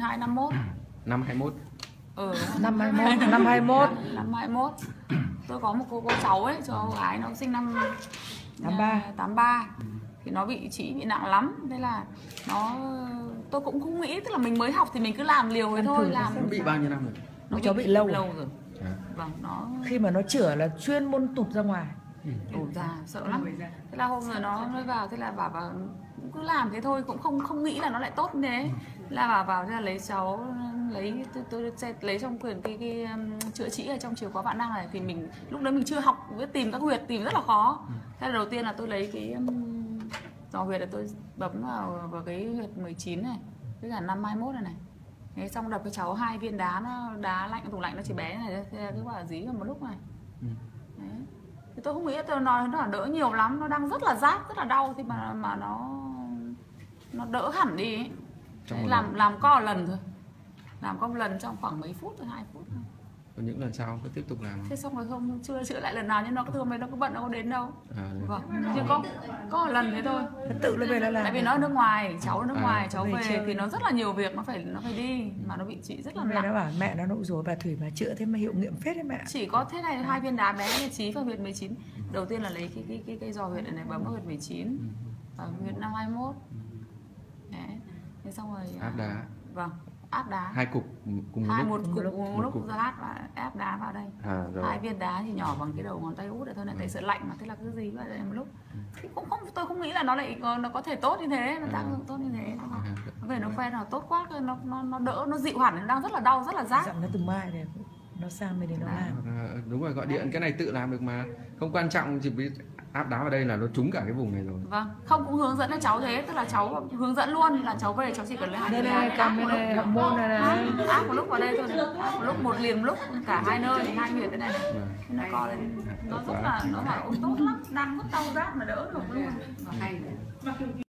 251 năm 21 ừ. Năm 21 năm 21 năm 21 tôi có một cô cô cháu ấy cháu gái nó sinh năm 83. 83 thì nó bị chỉ bị nặng lắm. Thế là nó tôi cũng không nghĩ tức là mình mới học thì mình cứ làm liều ấy thôi làm. nó bị bao nhiêu năm rồi? Nó cháu bị lâu. lâu rồi. À. vâng nó khi mà nó chữa là chuyên môn tụt ra ngoài. Đổ ra sợ lắm. Thế là hôm rồi nó mới vào thế là bảo cứ làm thế thôi cũng không không nghĩ là nó lại tốt như thế. Là bảo vào là lấy cháu lấy tôi, tôi sẽ lấy trong quyển cái, cái um, chữa trị ở trong chiều có vạn năng này. Thì mình lúc đấy mình chưa học biết tìm các huyệt tìm rất là khó. Thế là đầu tiên là tôi lấy cái um, dò huyệt là tôi bấm vào vào cái huyệt 19 này với cả năm 21 này này. Thế xong đập cái cháu hai viên đá nó đá lạnh tủ lạnh nó chỉ bé này thế là cứ bảo dí vào một lúc này. Ừ. Đấy. Thì tôi không nghĩ tôi nói nó đỡ nhiều lắm nó đang rất là rát rất là đau. Thì mà mà nó nó đỡ hẳn đi ấy. Đấy, làm lần. làm có một lần thôi. Làm có một lần trong khoảng mấy phút thôi hai phút thôi. Còn những lần sau cứ tiếp tục làm. Thế xong rồi không chưa chữa lại lần nào nhưng nó cứ thường mấy nó cứ bận nó có đến đâu. À, vâng chứ có có một lần thế thôi. Nó tự nó về nó làm tại vì nó ở nước ngoài cháu ở nước À, ngoài cháu về về thì nó rất là nhiều việc nó phải nó phải đi. Mà nó bị trị rất là mẹ nó nặng. bảo mẹ nó nụ rồi bà thủy mà chữa thế mà hiệu nghiệm phết đấy mẹ. Chỉ có thế này hai viên đá bé vị trí và huyệt 19 đầu tiên là lấy cái cái cái, cái giò huyệt này, bấm vào huyệt 19 và huyệt năm 21 Đấy. Thế xong rồi à, áp đá. vâng áp đá. Hai cục cùng một hai một cục một Một lúc ra áp và áp đá vào đây. À, rồi. Hai viên đá thì nhỏ bằng cái đầu ngón tay út để thôi này tại sợ lạnh mà thế là cứ gì vào đây một lúc. Thì cũng không tôi không nghĩ là nó lại nó có thể tốt như thế nó tác dụng tốt như thế à, nó về nó quen là tốt quá nó nó nó đỡ nó dịu hẳn nó đang rất là đau rất là rát. Dặn nó từ mai này nó sang bên đấy nó làm. À, đúng rồi gọi điện cái này tự làm được mà. Không quan trọng chỉ biết áp đá vào đây là nó trúng cả cái vùng này rồi. Vâng không cũng hướng dẫn cho cháu thế tức là cháu hướng dẫn luôn là cháu về cháu chỉ cần lấy hai này đá, cầm một này lúc. hậu môn này. Này áp một lúc vào đây thôi này. áp một lúc một liền một lúc cả hai nơi thì hai huyệt thế này này. Vâng. Thế nó co lên. Nó rất là nó bảo ôi tốt lắm đang rất đau rát mà đỡ được luôn. Hay